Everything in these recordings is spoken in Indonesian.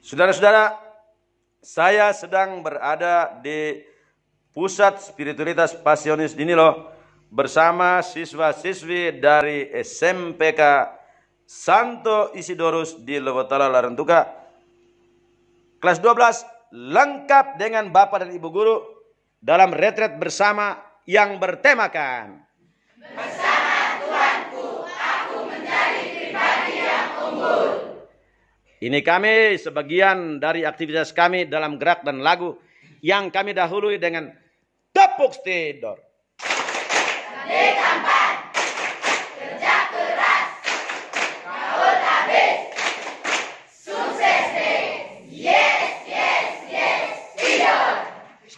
Saudara-saudara, saya sedang berada di Pusat Spiritualitas Pasionis Dinilo bersama siswa-siswi dari SMPK Santo Isidorus di Lewotala Larantuka. Kelas 12 lengkap dengan Bapak dan Ibu Guru dalam retret bersama yang bertemakan Ini kami sebagian dari aktivitas kami dalam gerak dan lagu yang kami dahului dengan tepuk stedor. Dekampan, kerja keras, sukses deh. Yes, yes, yes,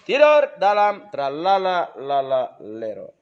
tidur. Dalam tralala lala lero.